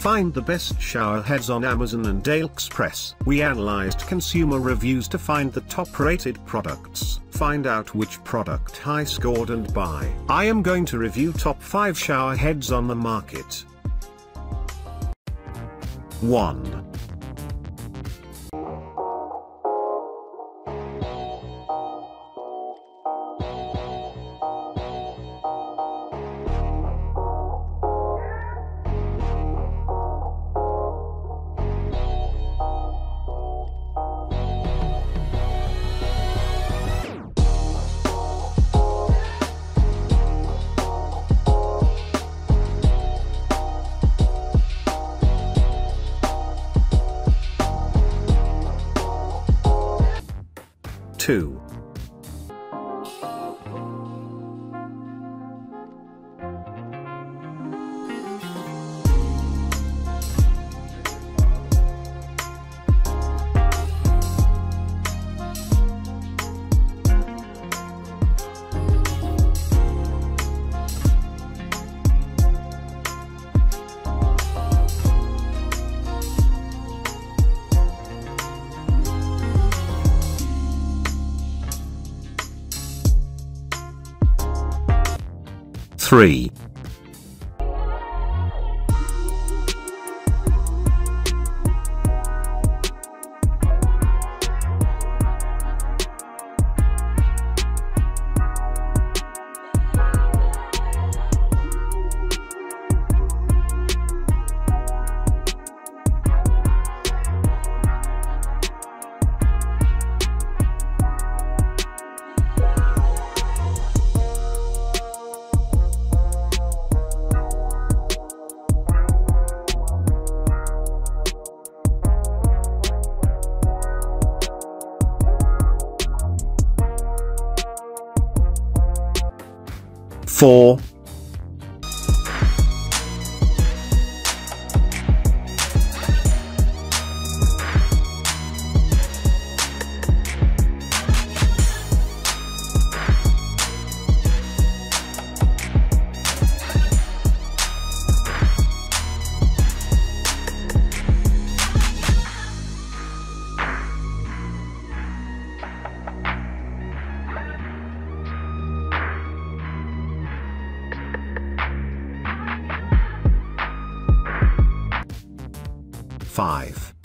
Find the best shower heads on Amazon and AliExpress. We analyzed consumer reviews to find the top rated products. Find out which product high scored and buy. I am going to review top 5 shower heads on the market. 1. Two. Three. Four. Five.